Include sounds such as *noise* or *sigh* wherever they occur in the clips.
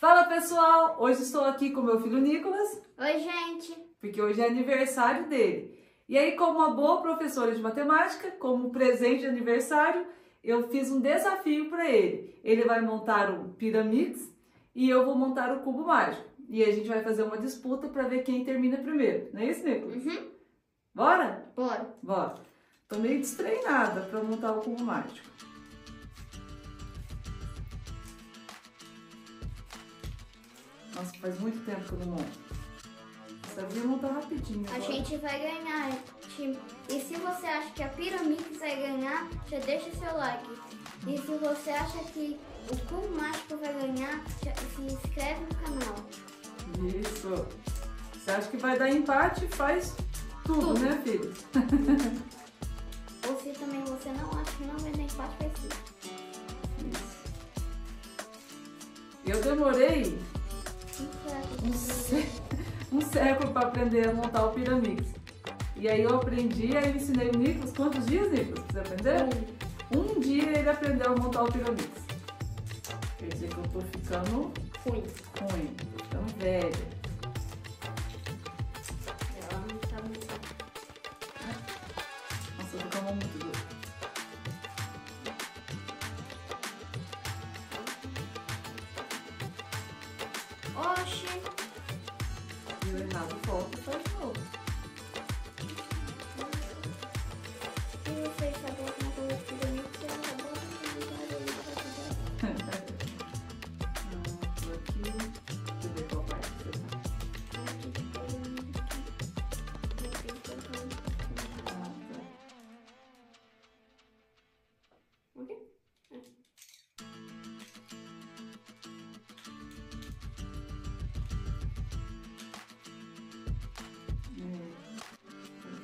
Fala pessoal, hoje estou aqui com meu filho Nicolas. Oi gente! Porque hoje é aniversário dele. E aí, como uma boa professora de matemática, como presente de aniversário, eu fiz um desafio para ele. Ele vai montar o Pyramix e eu vou montar o cubo mágico. E a gente vai fazer uma disputa para ver quem termina primeiro. Não é isso, Nicolas? Uhum. Bora? Bora! Bora. Tô meio destreinada para montar o cubo mágico. Nossa, faz muito tempo que eu não monto. Sabia montar rapidinho. A agora. gente vai ganhar, time. E se você acha que a Piramix vai ganhar, já deixa seu like. E se você acha que o Cubo Mágico vai ganhar, já se inscreve no canal. Isso. Você acha que vai dar empate? Faz tudo, Tudo. né, filho? Ou se também você não acha que não vai dar empate, vai sim. Isso. Eu demorei. Um, sé- *laughs* um século para aprender a montar o Pyramix. E aí eu aprendi, aí eu ensinei o Nicolas. Quantos dias, Nicolas, você aprendeu? Um dia ele aprendeu a montar o Pyramix. Quer dizer que eu tô ficando ruim, tô ficando velha. Não tá. Nossa, eu tô com a mão muito dura. Oxi! E o errado volta e faz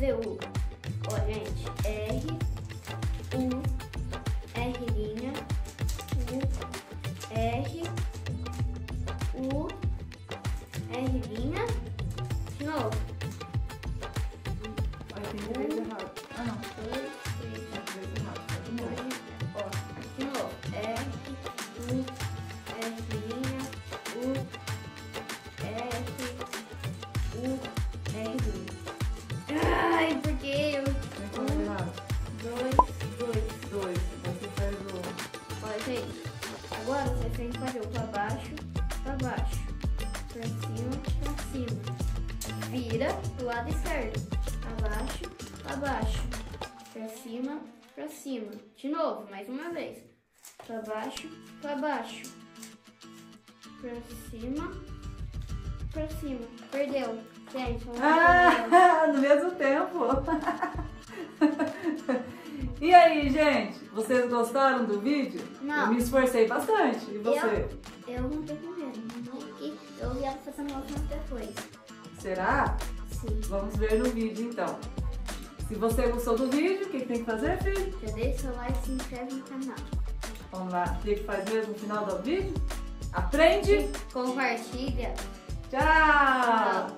fazer o. Ó, gente. R, U, R linha, U, R, U, R linha. De novo. Três errado. Ah, não. Dois, três. De novo. Ó, de novo. R, U, R linha, U, R, U, R linha. Ai, porque eu. Dois, dois. Dois. Você faz o. Olha, gente. Agora você tem que fazer o pra baixo, pra baixo. Pra cima, pra cima. Vira pro lado esquerdo. Pra baixo, pra baixo. Pra cima, pra cima. De novo, mais uma vez. Pra baixo, pra baixo. Pra cima, pra cima. Perdeu. Gente, vamos. Ah, no mesmo tempo. *laughs* E aí, gente? Vocês gostaram do vídeo? Não. Eu me esforcei bastante. E você? Eu não tô com medo. Eu ela fazendo uma tempo depois. Será? Sim. Vamos ver no vídeo então. Se você gostou do vídeo, o que que tem que fazer, filho? Já deixa seu like e se inscreve no canal. Vamos lá. O que que faz mesmo no final do vídeo? Aprende. Compartilha. Tchau!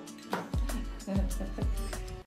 *laughs*